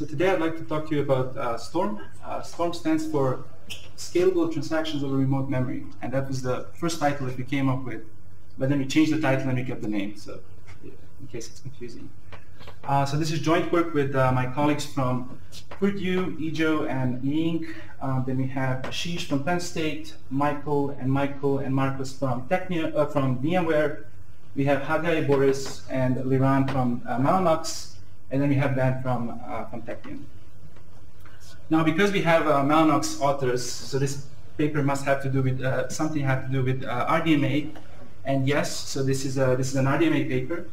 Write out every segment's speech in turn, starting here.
So today I'd like to talk to you about uh, STORM. Uh, STORM stands for Scalable Transactions over Remote Memory, and that was the first title that we came up with. But then we changed the title and we kept the name, so in case it's confusing. Uh, so this is joint work with uh, my colleagues from Purdue, Yizhou, and Yiying. Uh, then we have Aasheesh from Penn State, Michael and Michael and Marcos from Technion, uh, from VMware. We have Hagai, Boris, and Liran from uh, and then we have Ben from uh, from Technion. Now, because we have uh, Mellanox authors, so this paper must have to do with uh, something have to do with uh, RDMA, and yes, so this is a, this is an RDMA paper.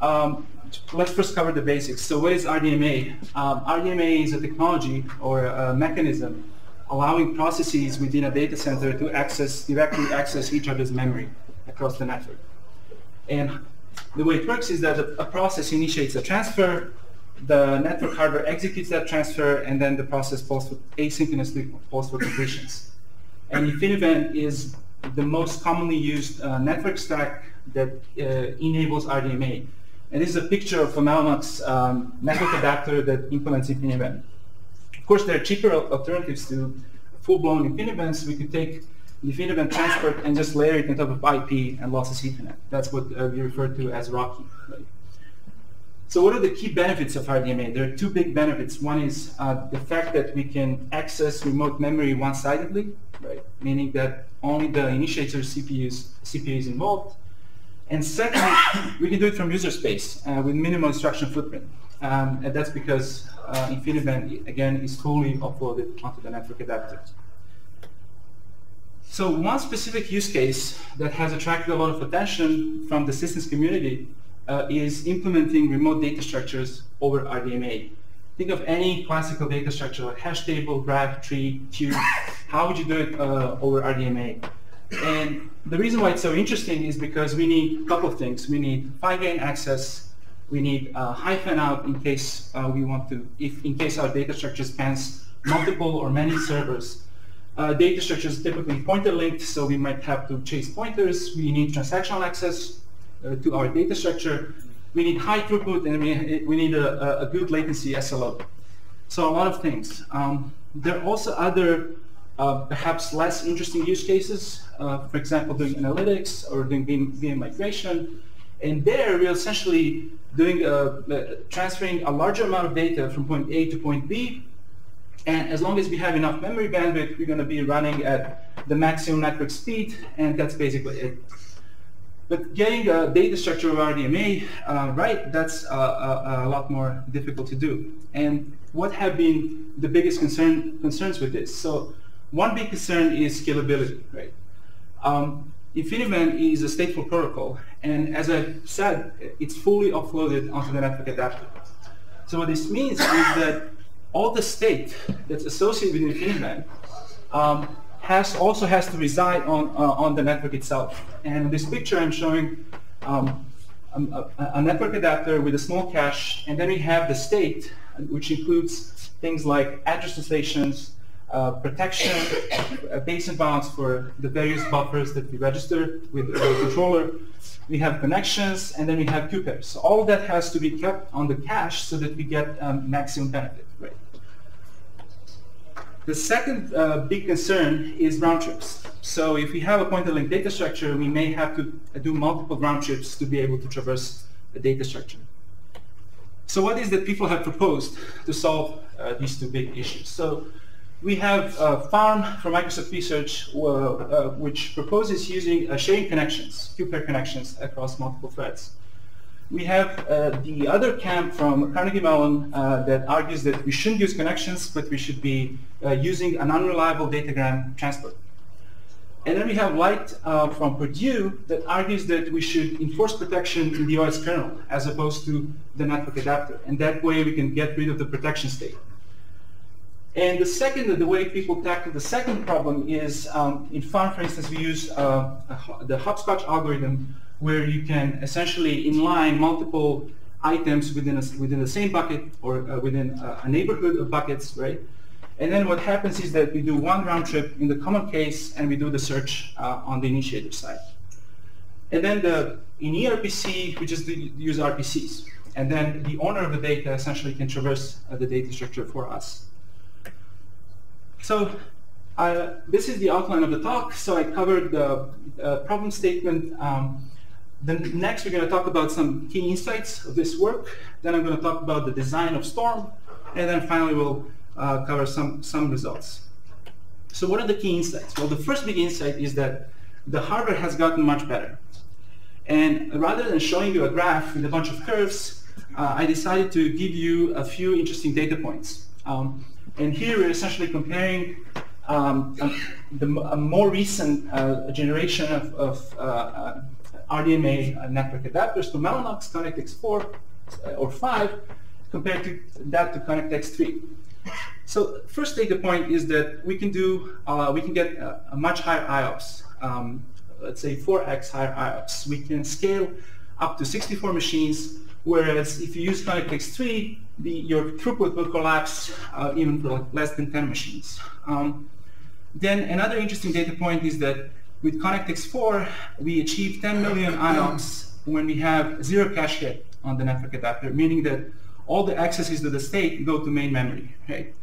Um, let's first cover the basics. So what is RDMA? Um, RDMA is a technology or a mechanism allowing processes within a data center to access directly access each other's memory across the network. And the way it works is that a, a process initiates a transfer, the network hardware executes that transfer, and then the process pulls for, asynchronously pulls for completions. And InfiniBand is the most commonly used uh, network stack that uh, enables RDMA. And this is a picture of a Mellanox um, network adapter that implements InfiniBand. Of course, there are cheaper alternatives to full-blown InfiniBand, so we could take InfiniBand transport and just layer it on top of IP and lossless Ethernet. That's what uh, we refer to as RoCE. Right? So what are the key benefits of RDMA? There are two big benefits. One is uh, the fact that we can access remote memory one-sidedly, right? meaning that only the initiator CPUs, CPU is involved. And second, we can do it from user space uh, with minimal instruction footprint. Um, and that's because uh, InfiniBand, again, is fully offloaded onto the network adapter. So one specific use case that has attracted a lot of attention from the systems community uh, is implementing remote data structures over RDMA. Think of any classical data structure like hash table, graph, tree, queue. How would you do it uh, over RDMA? And the reason why it's so interesting is because we need a couple of things. We need fine-grained access. We need high fan out in case uh, we want to, if in case our data structure spans multiple or many servers. Uh, data structures typically pointer linked, so we might have to chase pointers. We need transactional access uh, to our data structure. We need high throughput, and we, we need a, a good latency SLO. So a lot of things. Um, there are also other uh, perhaps less interesting use cases, uh, for example, doing analytics or doing VM, migration. And there, we're essentially doing uh, uh, transferring a larger amount of data from point A to point B and as long as we have enough memory bandwidth, we're going to be running at the maximum network speed, and that's basically it. But getting a data structure of RDMA uh, right, that's uh, a, a, lot more difficult to do. And what have been the biggest concern, concerns with this? So one big concern is scalability, right? Um, InfiniBand is a stateful protocol, and as I said, it's fully offloaded onto the network adapter. So what this means is that all the state that's associated with InfiniBand um, has also has to reside on uh, on the network itself. And this picture, I'm showing um, a, a, network adapter with a small cache, and then we have the state, which includes things like address translations, uh, protection, uh, base and bounds for the various buffers that we register with the controller. We have connections, and then we have queue pairs. So all that has to be kept on the cache so that we get um, maximum benefit. Right. The second uh, big concern is round trips. So if we have a pointer link data structure, we may have to do multiple round trips to be able to traverse the data structure. So what is that people have proposed to solve uh, these two big issues? So we have uh, FaRM from Microsoft Research, uh, uh, which proposes using uh, sharing connections, queue pair connections across multiple threads. We have uh, the other camp from Carnegie Mellon uh, that argues that we shouldn't use connections, but we should be using an unreliable datagram transport. And then we have LITE from Purdue that argues that we should enforce protection in the OS kernel as opposed to the network adapter. And that way we can get rid of the protection state. And the second, the way people tackle the second problem is um, in FaRM, for instance, we use uh, the hopscotch algorithm where you can essentially inline multiple items within a, within the same bucket or uh, within a, a, neighborhood of buckets, right? And then what happens is that we do one round trip in the common case and we do the search uh, on the initiator side. And then the, in eRPC, we just use RPCs. and then the owner of the data essentially can traverse uh, the data structure for us. So this is the outline of the talk. So I covered the uh, problem statement. Um, then next we're going to talk about some key insights of this work. Then I'm going to talk about the design of Storm. And then finally we'll uh, cover some, some results. So what are the key insights? Well, the first big insight is that the hardware has gotten much better. And rather than showing you a graph with a bunch of curves, uh, I decided to give you a few interesting data points. Um, and here we're essentially comparing um, a, the, a more recent uh, generation of, of uh, uh RDMA network adapters to Mellanox ConnectX 4 uh, or 5 compared to that to ConnectX 3. So first data point is that we can do, uh, we can get a, a much higher IOPS, um, let's say 4x higher IOPS. We can scale up to 64 machines, whereas if you use ConnectX 3, the, your throughput will collapse uh, even for less than 10 machines. Um, then another interesting data point is that with ConnectX 4, we achieve 10 million IOPS when we have zero cache hit on the network adapter, meaning that all the accesses to the state go to main memory, right?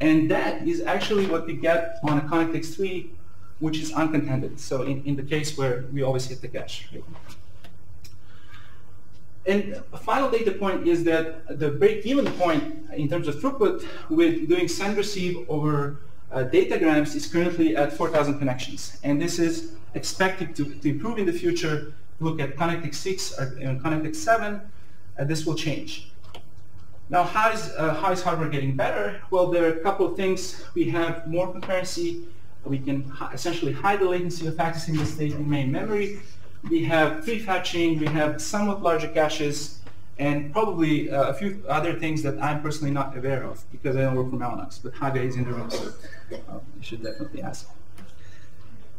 And that is actually what we get on a ConnectX 3, which is uncontended. So in, in the case where we always hit the cache. Right? And a final data point is that the break-even point in terms of throughput with doing send receive over uh, datagrams is currently at 4,000 connections. And this is expected to, to, improve in the future. Look at ConnectX 6 or ConnectX 7, uh, this will change. Now, how is, uh, how is hardware getting better? Well, there are a couple of things. We have more concurrency. We can essentially hide the latency of accessing the state in main memory. We have prefetching. We have somewhat larger caches and probably uh, a few other things that I'm personally not aware of because I don't work for Mellanox, but Hagai is in the room, so uh, you should definitely ask.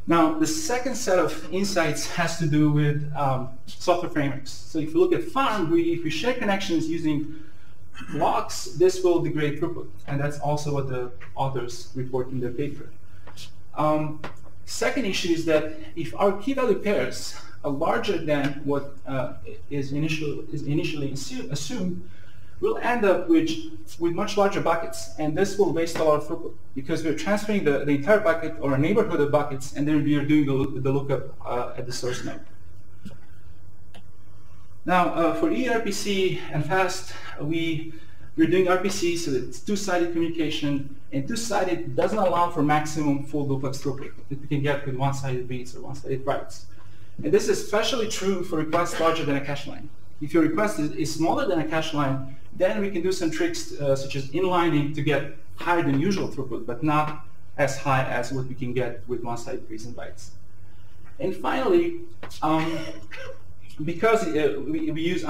Now, the second set of insights has to do with um, software frameworks. So if you look at FaRM, we, if we share connections using blocks, this will degrade throughput. And that's also what the authors report in their paper. Um, second issue is that if our key value pairs larger than what uh, is, initial, is initially assumed, we'll end up with, with much larger buckets. And this will waste a lot of throughput because we're transferring the, the entire bucket or a neighborhood of buckets, and then we are doing the, the lookup uh, at the source node. Now, uh, for eRPC and FaSST, we, we're doing RPC, so it's two-sided communication, and two-sided doesn't allow for maximum full duplex throughput that we can get with one-sided reads or one-sided writes. And this is especially true for requests larger than a cache line. If your request is, is smaller than a cache line, then we can do some tricks uh, such as inlining to get higher than usual throughput, but not as high as what we can get with one-side and bytes. And finally, um, because uh, we, we, use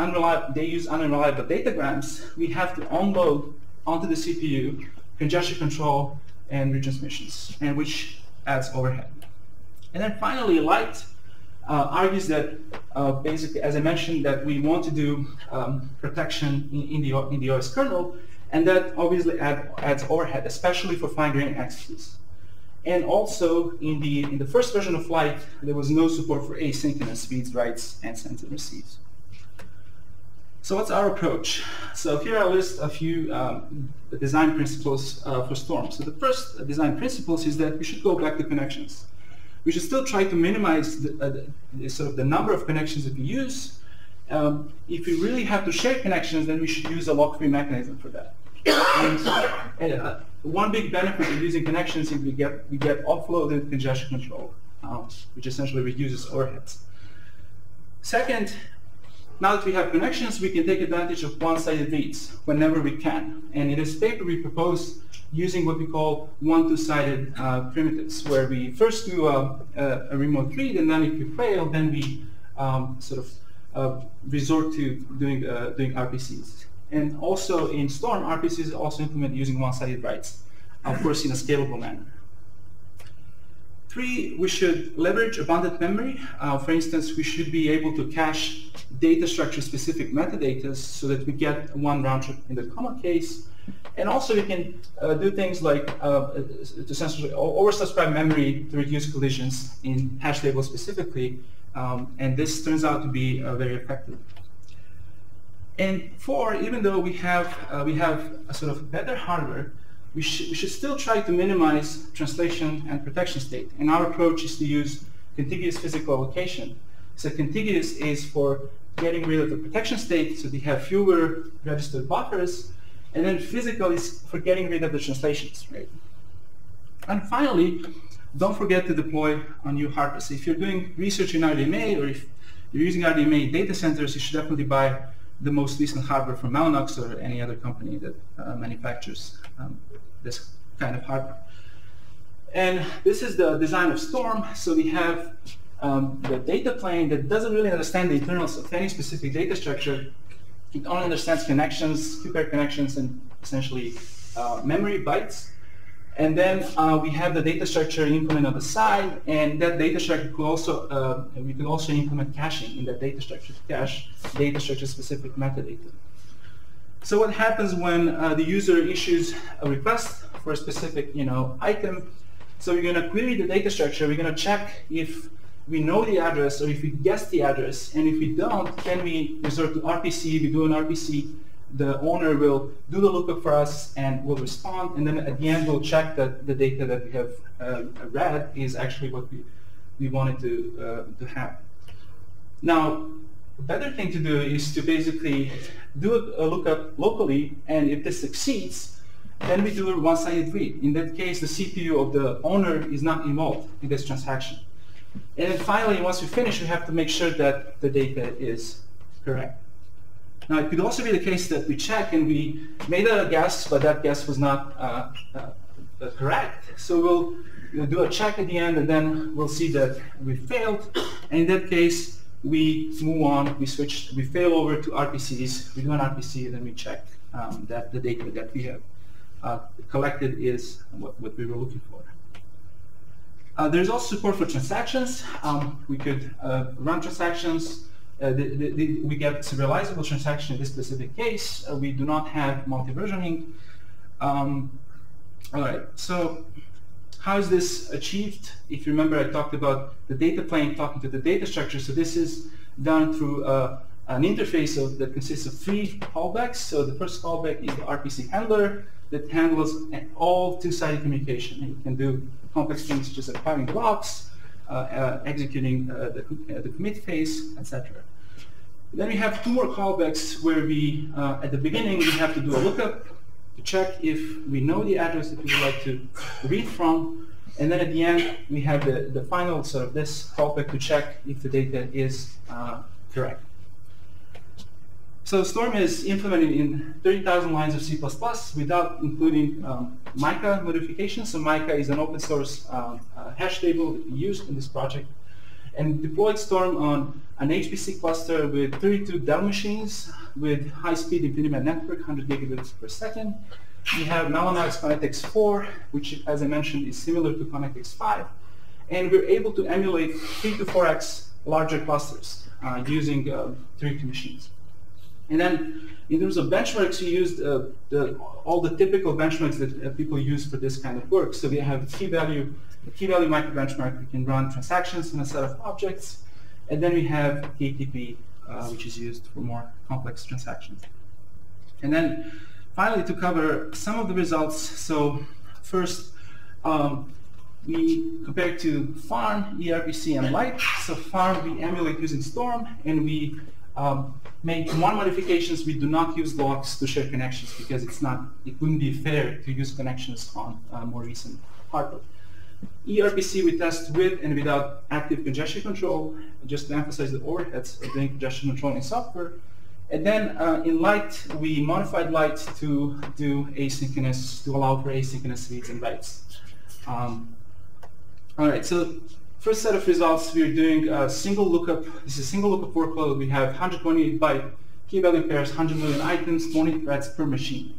they use unreliable datagrams, we have to unload onto the CPU congestion control and retransmissions, and which adds overhead. And then finally, LITE uh, argues that uh, basically, as I mentioned, that we want to do um, protection in, in, the, in the OS kernel, and that obviously add, adds overhead, especially for fine-grained accesses. And also, in the, in the first version of LITE, there was no support for asynchronous reads, writes, and sends and receives. So what's our approach? So here I list a few um, design principles uh, for Storm. So the first design principles is that we should go back to connections. We should still try to minimize the, uh, the, sort of the number of connections that we use. Um, if we really have to share connections, then we should use a lock-free mechanism for that. and, uh, one big benefit of using connections is we get we get offloaded congestion control, uh, which essentially reduces overheads. Second, now that we have connections, we can take advantage of one-sided reads whenever we can. And in this paper, we propose using what we call one two-sided uh, primitives, where we first do a, a, a, remote read, and then if we fail, then we um, sort of uh, resort to doing, uh, doing RPCs. And also in Storm, RPCs also implement using one-sided writes, of course in a scalable manner. Three, we should leverage abundant memory. Uh, for instance, we should be able to cache data structure specific metadata so that we get one round trip in the comma case. And also we can uh, do things like uh, essentially oversubscribe memory to reduce collisions in hash tables specifically. Um, and this turns out to be uh, very effective. And four, even though we have, uh, we have a sort of better hardware, we, sh we should still try to minimize translation and protection state. And our approach is to use contiguous physical allocation. So contiguous is for getting rid of the protection state, so we have fewer registered buffers, and then physical is for getting rid of the translations, right? And finally, don't forget to deploy on new hardware. If you're doing research in RDMA or if you're using RDMA data centers, you should definitely buy the most recent hardware from Mellanox or any other company that uh, manufactures um, this kind of hardware. And this is the design of Storm. So we have um, the data plane that doesn't really understand the internals of any specific data structure. It only understands connections, queue pair connections, and essentially uh, memory bytes. And then uh, we have the data structure implemented on the side, and that data structure could also uh, we could also implement caching in that data structure to cache data structure specific metadata. So what happens when uh, the user issues a request for a specific you know item? So we're going to query the data structure. We're going to check if we know the address or if we guess the address, and if we don't, then we resort to RPC. We do an RPC the owner will do the lookup for us and will respond, and then at the end we'll check that the data that we have uh, read is actually what we, we wanted to, uh, to have. Now, the better thing to do is to basically do a, a lookup locally, and if this succeeds, then we do a one-sided read. In that case, the CPU of the owner is not involved in this transaction. And then finally, once we finish, we have to make sure that the data is correct. Now, it could also be the case that we check and we made a guess, but that guess was not uh, uh, uh correct. So we'll, we'll, do a check at the end, and then we'll see that we failed. And in that case, we move on, we switch, we fail over to RPCs, we do an RPC, and then we check um, that the data that we have uh, collected is what, what, we were looking for. Uh, there's also support for transactions. Um, we could uh, run transactions uh, the, the, we get serializable transaction in this specific case. Uh, we do not have multi-versioning. Um, all right, so how is this achieved? If you remember, I talked about the data plane talking to the data structure. So this is done through uh, an interface of, that consists of three callbacks. So the first callback is the RPC handler that handles all two-sided communication. And you can do complex things such as acquiring blocks, executing uh, the, the commit phase, etc. Then we have two more callbacks where we, uh, at the beginning, we have to do a lookup to check if we know the address that we would like to read from. And then at the end, we have the, the final sort of this callback to check if the data is uh, correct. So Storm is implemented in 30,000 lines of C++ without including um, MICA modifications. So MICA is an open source um, uh, hash table that we used in this project and deployed Storm on an HPC cluster with 32 Dell machines with high-speed InfiniBand network, 100 gigabits per second. We have Mellanox ConnectX 4, which, as I mentioned, is similar to ConnectX 5. And we're able to emulate 3 to 4x larger clusters uh, using uh, 32 machines. And then in terms of benchmarks, we used uh, the, all the typical benchmarks that uh, people use for this kind of work. So we have key-value the key-value micro-benchmark. We can run transactions in a set of objects. And then we have TATP, uh, which is used for more complex transactions. And then finally, to cover some of the results. So first, um, we compare to FaRM, eRPC, and LITE. So FaRM, we emulate using Storm, and we um, make one modifications. We do not use locks to share connections because it's not, it wouldn't be fair to use connections on uh, more recent hardware. eRPC we test with and without active congestion control, just to emphasize the overheads of doing congestion control in software. And then uh, in LITE, we modified LITE to do asynchronous, to allow for asynchronous reads and writes. Um, all right, so first set of results, we're doing a single lookup. This is a single lookup workload. We have 128 byte key value pairs, 100 million items, 20 threads per machine.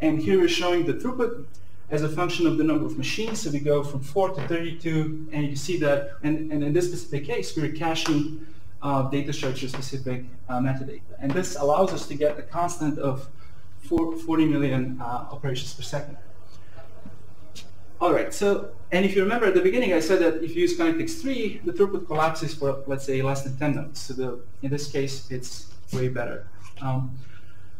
And here we're showing the throughput as a function of the number of machines. So we go from 4 to 32, and you see that, and, and in this specific case, we're caching uh, data structure-specific uh, metadata. And this allows us to get a constant of 40 million uh, operations per second. All right, so, and if you remember at the beginning, I said that if you use ConnectX 3, the throughput collapses for, let's say, less than 10 nodes. So the, in this case, it's way better. Um,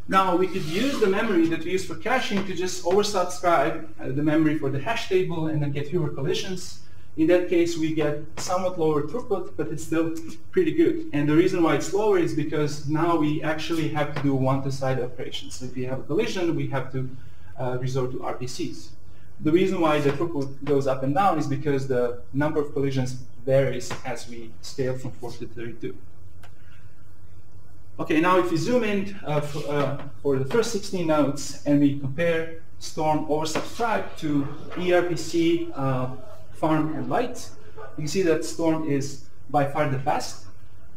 now we could use the memory that we use for caching to just oversubscribe uh, the memory for the hash table and then get fewer collisions. In that case, we get somewhat lower throughput, but it's still pretty good. And the reason why it's lower is because now we actually have to do one-to-side operations. So if we have a collision, we have to uh, resort to RPCs. The reason why the throughput goes up and down is because the number of collisions varies as we scale from 4 to 32. Okay, now if we zoom in uh, for, uh, for, the first 16 nodes and we compare Storm oversubscribed to eRPC uh, FaRM and LITE. You can see that Storm is by far the best.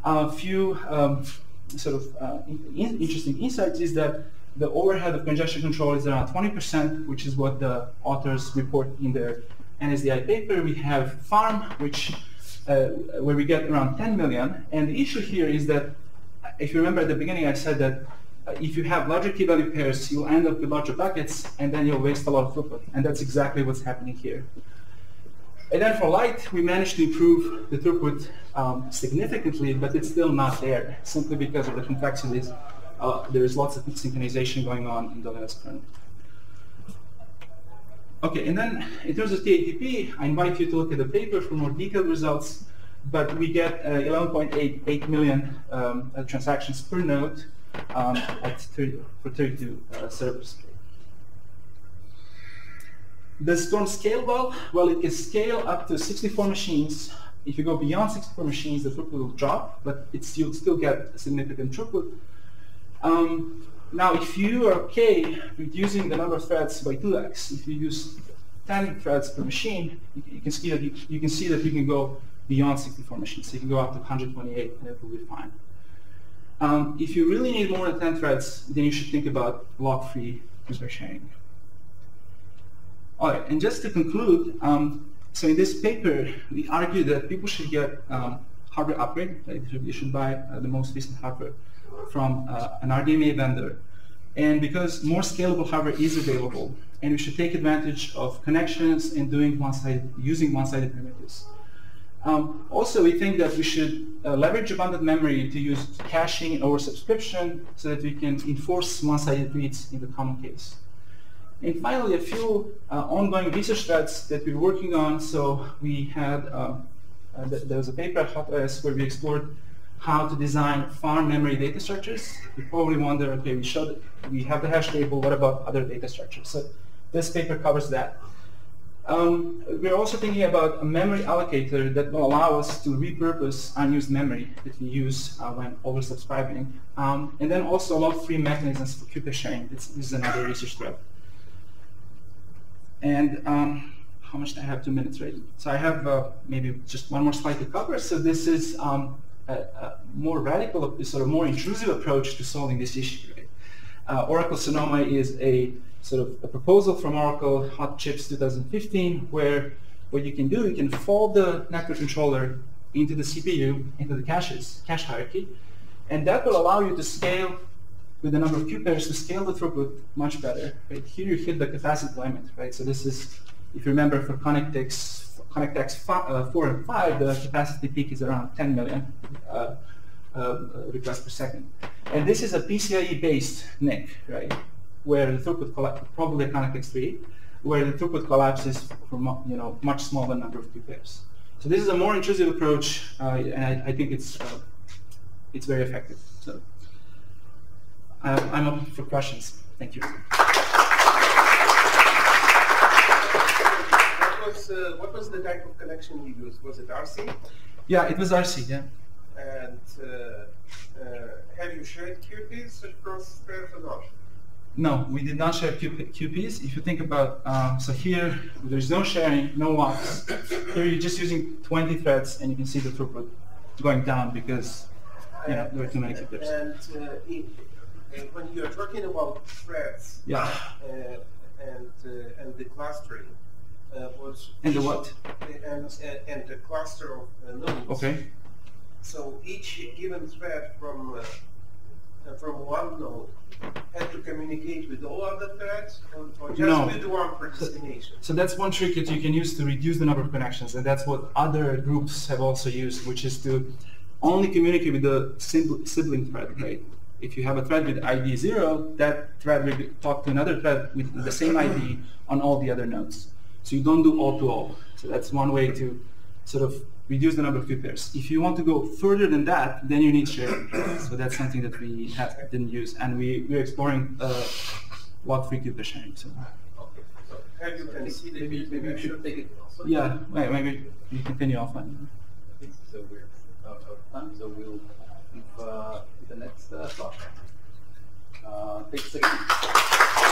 A few um, sort of uh, in interesting insights is that the overhead of congestion control is around 20%, which is what the authors report in their NSDI paper. We have FaRM, which uh, where we get around 10 million. And the issue here is that, if you remember at the beginning, I said that uh, if you have larger key value pairs, you'll end up with larger buckets, and then you'll waste a lot of throughput. And that's exactly what's happening here. And then for LITE, we managed to improve the throughput um, significantly, but it's still not there, simply because of the complexities. Uh, there's lots of synchronization going on in the Linux kernel. Okay, and then in terms of TATP, I invite you to look at the paper for more detailed results, but we get 11.88 uh, million um, uh, transactions per node um, at 30, for 32 uh, servers. Does Storm scale well? Well, it can scale up to 64 machines. If you go beyond 64 machines, the throughput will drop, but it still still get significant throughput. Um, now, if you are okay reducing the number of threads by 2x, if you use 10 threads per machine, you, can see that you, you, can see that you can go beyond 64 machines. So you can go up to 128, and it will be fine. Um, if you really need more than 10 threads, then you should think about lock-free user sharing. All right, and just to conclude, um, so in this paper, we argue that people should get um, hardware upgrade. You should buy uh, the most recent hardware from uh, an RDMA vendor. And because more scalable hardware is available, and we should take advantage of connections and doing one-sided, using one-sided primitives. Um, also, we think that we should uh, leverage abundant memory to use caching and oversubscription so that we can enforce one-sided reads in the common case. And finally, a few uh, ongoing research threads that we're working on. So we had, uh, uh, th there was a paper at HotOS where we explored how to design far memory data structures. You probably wonder, okay, we showed, we have the hash table, what about other data structures? So this paper covers that. Um, we're also thinking about a memory allocator that will allow us to repurpose unused memory that we use uh, when oversubscribing. Um, and then also lock-free mechanisms for QPEG sharing. This, this is another research thread. And um, how much do I have? Two minutes, right? So I have uh, maybe just one more slide to cover. So this is um, a, a, more radical, sort of more intrusive approach to solving this issue. Right? Uh, Oracle Sonoma is a sort of a proposal from Oracle Hot Chips 2015, where what you can do, you can fold the network controller into the CPU, into the caches, cache hierarchy, and that will allow you to scale with the number of queue pairs to scale the throughput much better. Right? Here you hit the capacity limit, right? So this is, if you remember for ConnectX, ConnectX uh, 4 and 5, the capacity peak is around 10 million uh, uh, requests per second. And this is a PCIe-based NIC, right? Where the throughput, probably ConnectX 3, where the throughput collapses from you know much smaller number of pairs. So this is a more intrusive approach, uh, and I, I, think it's uh, it's very effective. So. Uh, I'm open for questions. Thank you. What was, uh, what was the type of connection you used? Was it RC? Yeah, it was RC, yeah. And uh, uh, have you shared QPs across pairs or not? No, we did not share QPs. If you think about, um, so here, there's no sharing, no locks. Here you're just using 20 threads and you can see the throughput going down because you know, there are too many QPs. And uh, when you're talking about threads yeah. Uh, and, uh, and the clustering, uh, and the what? And, and the cluster of uh, nodes. Okay. So each given thread from uh, from one node had to communicate with all other threads, or, or just no. with one destination. So, so that's one trick that you can use to reduce the number of connections, and that's what other groups have also used, which is to only communicate with the sibling thread, right? if you have a thread with ID zero, that thread will talk to another thread with the same ID on all the other nodes. So you don't do all to all. So that's one way to sort of reduce the number of queue pairs. If you want to go further than that, then you need sharing. So that's something that we have, didn't use, and we we're exploring uh, what free queue pair sharing. So Okay, so have you Maybe, maybe we should implementation? take it also. yeah, wait, maybe you continue offline. I think so we're out of time, so we'll move uh, to the next uh, talk. Uh, take a second.